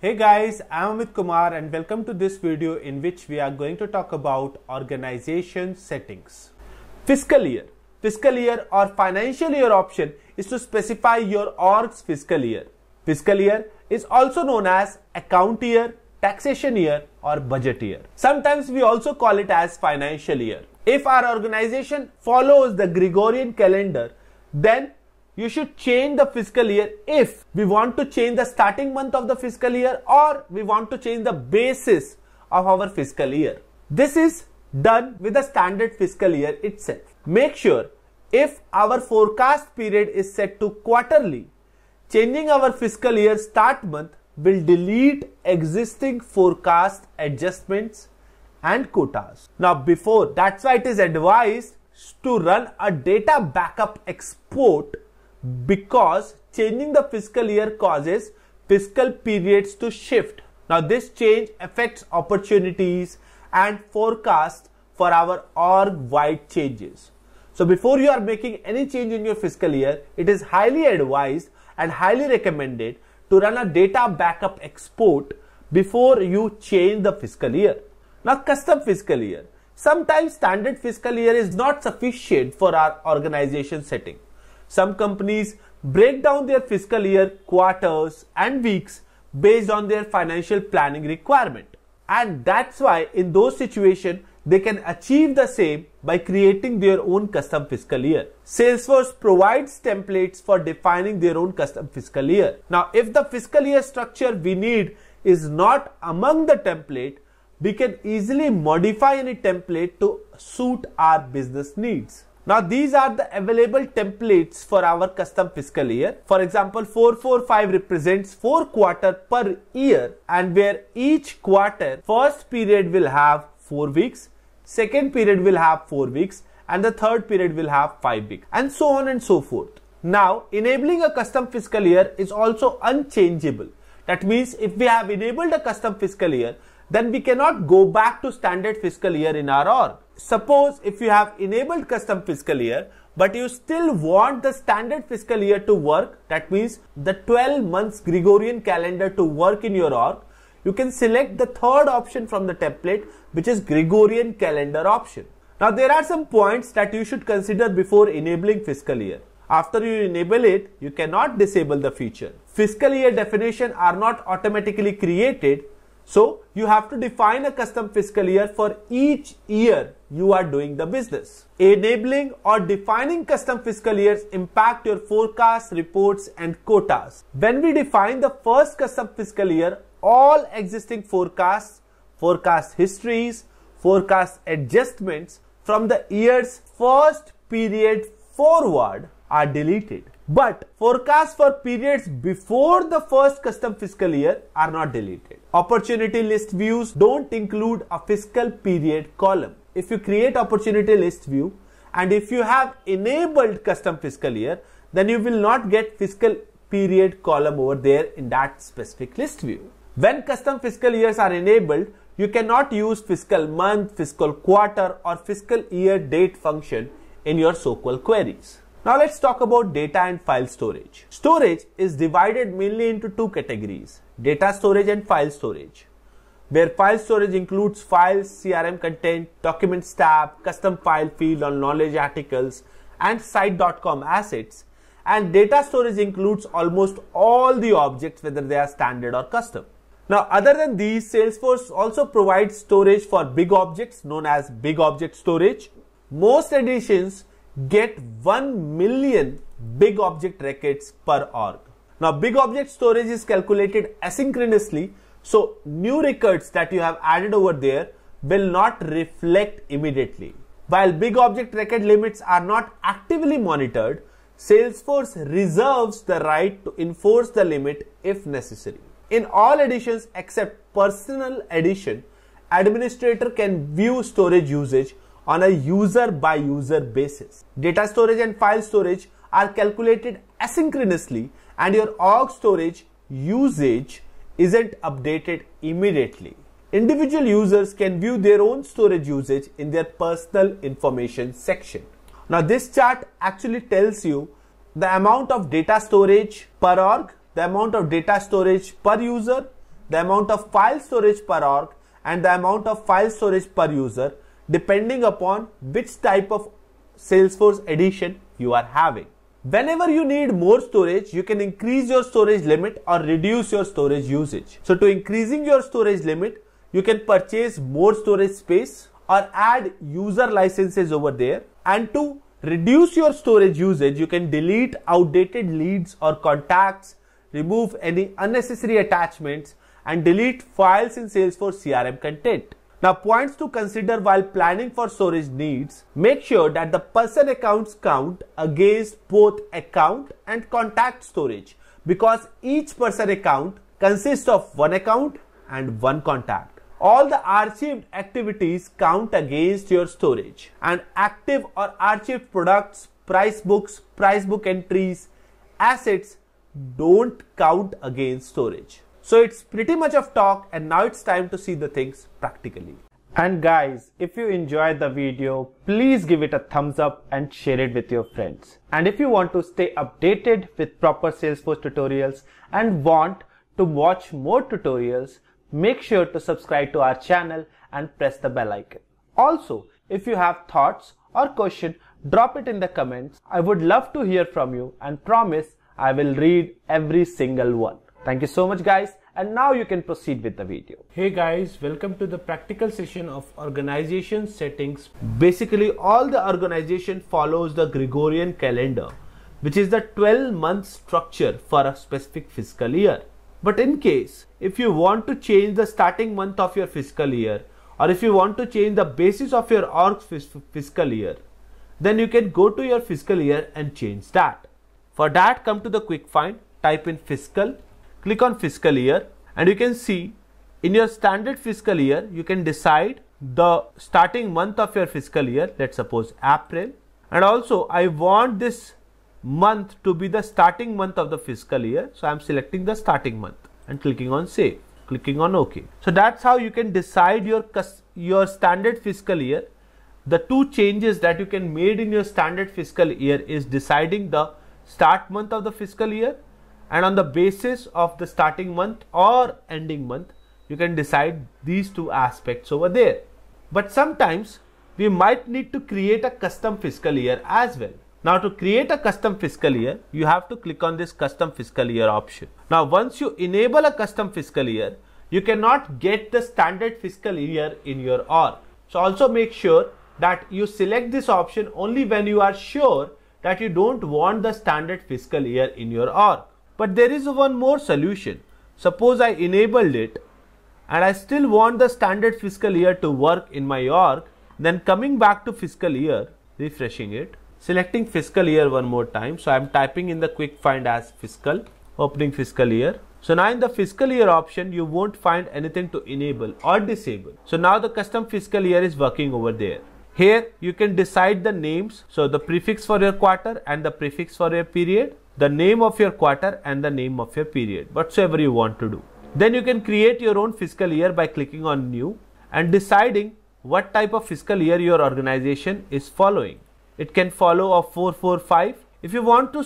Hey guys, I'm Amit Kumar and welcome to this video in which we are going to talk about organization settings. Fiscal year. Fiscal year or financial year option is to specify your org's fiscal year. Fiscal year is also known as account year, taxation year or budget year. Sometimes we also call it as financial year. If our organization follows the Gregorian calendar, then you should change the fiscal year if we want to change the starting month of the fiscal year or we want to change the basis of our fiscal year. This is done with the standard fiscal year itself. Make sure if our forecast period is set to quarterly, changing our fiscal year start month will delete existing forecast adjustments and quotas. Now before, that's why it is advised to run a data backup export because changing the fiscal year causes fiscal periods to shift. Now this change affects opportunities and forecasts for our org wide changes. So before you are making any change in your fiscal year, it is highly advised and highly recommended to run a data backup export before you change the fiscal year. Now custom fiscal year. Sometimes standard fiscal year is not sufficient for our organization setting. Some companies break down their fiscal year quarters and weeks based on their financial planning requirement. And that's why in those situations, they can achieve the same by creating their own custom fiscal year. Salesforce provides templates for defining their own custom fiscal year. Now, if the fiscal year structure we need is not among the template, we can easily modify any template to suit our business needs. Now these are the available templates for our custom fiscal year. For example, 445 represents 4 quarter per year and where each quarter first period will have 4 weeks, second period will have 4 weeks and the third period will have 5 weeks and so on and so forth. Now enabling a custom fiscal year is also unchangeable. That means if we have enabled a custom fiscal year, then we cannot go back to standard fiscal year in our org. Suppose if you have enabled custom fiscal year, but you still want the standard fiscal year to work, that means the 12 months Gregorian calendar to work in your org, you can select the third option from the template, which is Gregorian calendar option. Now there are some points that you should consider before enabling fiscal year. After you enable it, you cannot disable the feature. Fiscal year definition are not automatically created so you have to define a custom fiscal year for each year you are doing the business. Enabling or defining custom fiscal years impact your forecasts, reports and quotas. When we define the first custom fiscal year, all existing forecasts, forecast histories, forecast adjustments from the year's first period forward are deleted. But forecasts for periods before the first custom fiscal year are not deleted. Opportunity list views don't include a fiscal period column. If you create opportunity list view and if you have enabled custom fiscal year, then you will not get fiscal period column over there in that specific list view. When custom fiscal years are enabled, you cannot use fiscal month, fiscal quarter or fiscal year date function in your SOQL queries. Now let's talk about data and file storage. Storage is divided mainly into two categories, data storage and file storage. Where file storage includes files, CRM content, documents tab, custom file field on knowledge articles and site.com assets. And data storage includes almost all the objects whether they are standard or custom. Now other than these, Salesforce also provides storage for big objects known as big object storage. Most editions get 1 million big object records per org. Now big object storage is calculated asynchronously so new records that you have added over there will not reflect immediately. While big object record limits are not actively monitored, Salesforce reserves the right to enforce the limit if necessary. In all editions except personal edition, administrator can view storage usage on a user by user basis. Data storage and file storage are calculated asynchronously and your org storage usage isn't updated immediately. Individual users can view their own storage usage in their personal information section. Now this chart actually tells you the amount of data storage per org, the amount of data storage per user, the amount of file storage per org and the amount of file storage per user depending upon which type of Salesforce edition you are having. Whenever you need more storage, you can increase your storage limit or reduce your storage usage. So to increasing your storage limit, you can purchase more storage space or add user licenses over there. And to reduce your storage usage, you can delete outdated leads or contacts, remove any unnecessary attachments and delete files in Salesforce CRM content. Now points to consider while planning for storage needs. Make sure that the person accounts count against both account and contact storage because each person account consists of one account and one contact. All the archived activities count against your storage and active or archived products, price books, price book entries, assets don't count against storage. So it's pretty much of talk and now it's time to see the things practically. And guys, if you enjoyed the video, please give it a thumbs up and share it with your friends. And if you want to stay updated with proper Salesforce tutorials and want to watch more tutorials, make sure to subscribe to our channel and press the bell icon. Also, if you have thoughts or question, drop it in the comments. I would love to hear from you and promise I will read every single one. Thank you so much guys and now you can proceed with the video. Hey guys, welcome to the practical session of organization settings. Basically all the organization follows the Gregorian calendar which is the 12 month structure for a specific fiscal year. But in case if you want to change the starting month of your fiscal year or if you want to change the basis of your org fiscal year then you can go to your fiscal year and change that. For that come to the quick find type in fiscal click on fiscal year and you can see in your standard fiscal year you can decide the starting month of your fiscal year let's suppose April and also I want this month to be the starting month of the fiscal year so I'm selecting the starting month and clicking on save clicking on OK. So that's how you can decide your your standard fiscal year. The two changes that you can made in your standard fiscal year is deciding the start month of the fiscal year and on the basis of the starting month or ending month you can decide these two aspects over there. But sometimes we might need to create a custom fiscal year as well. Now to create a custom fiscal year you have to click on this custom fiscal year option. Now once you enable a custom fiscal year you cannot get the standard fiscal year in your org so also make sure that you select this option only when you are sure that you don't want the standard fiscal year in your org but there is one more solution. Suppose I enabled it and I still want the standard fiscal year to work in my org, then coming back to fiscal year, refreshing it, selecting fiscal year one more time. So I'm typing in the quick find as fiscal, opening fiscal year. So now in the fiscal year option, you won't find anything to enable or disable. So now the custom fiscal year is working over there. Here you can decide the names. So the prefix for your quarter and the prefix for your period the name of your quarter and the name of your period, whatsoever you want to do. Then you can create your own fiscal year by clicking on new and deciding what type of fiscal year your organization is following. It can follow a 445. If you want to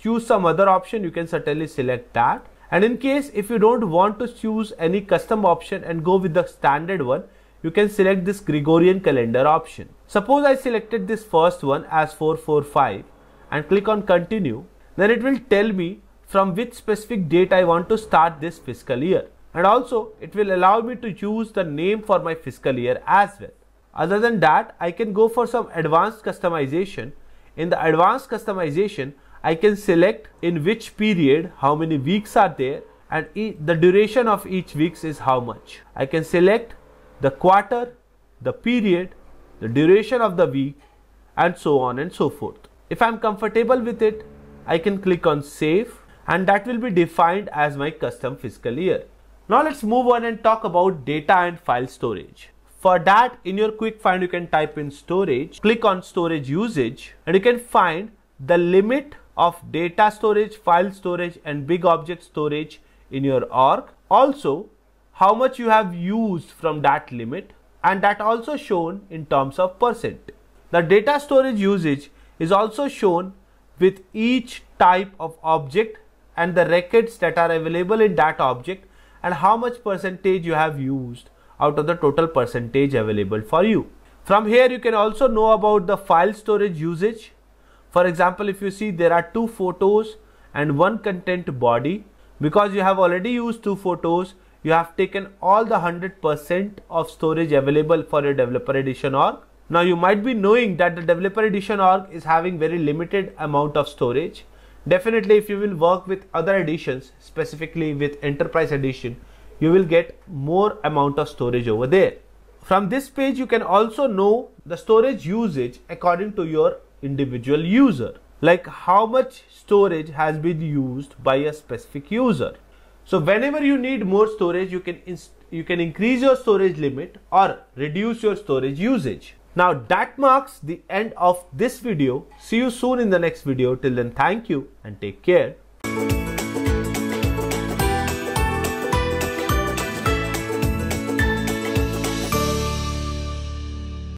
choose some other option, you can certainly select that. And in case if you don't want to choose any custom option and go with the standard one, you can select this Gregorian calendar option. Suppose I selected this first one as 445 and click on continue then it will tell me from which specific date I want to start this fiscal year. And also it will allow me to use the name for my fiscal year as well. Other than that, I can go for some advanced customization. In the advanced customization, I can select in which period, how many weeks are there and e the duration of each weeks is how much. I can select the quarter, the period, the duration of the week and so on and so forth. If I'm comfortable with it, I can click on save and that will be defined as my custom fiscal year. Now let's move on and talk about data and file storage. For that in your quick find you can type in storage, click on storage usage and you can find the limit of data storage, file storage and big object storage in your org. Also how much you have used from that limit and that also shown in terms of percent. The data storage usage is also shown with each type of object and the records that are available in that object and how much percentage you have used out of the total percentage available for you. From here you can also know about the file storage usage. For example, if you see there are two photos and one content body because you have already used two photos you have taken all the 100% of storage available for your developer edition org. Now you might be knowing that the developer edition org is having very limited amount of storage. Definitely if you will work with other editions, specifically with enterprise edition, you will get more amount of storage over there. From this page you can also know the storage usage according to your individual user like how much storage has been used by a specific user. So whenever you need more storage, you can you can increase your storage limit or reduce your storage usage. Now that marks the end of this video. See you soon in the next video. Till then, thank you and take care.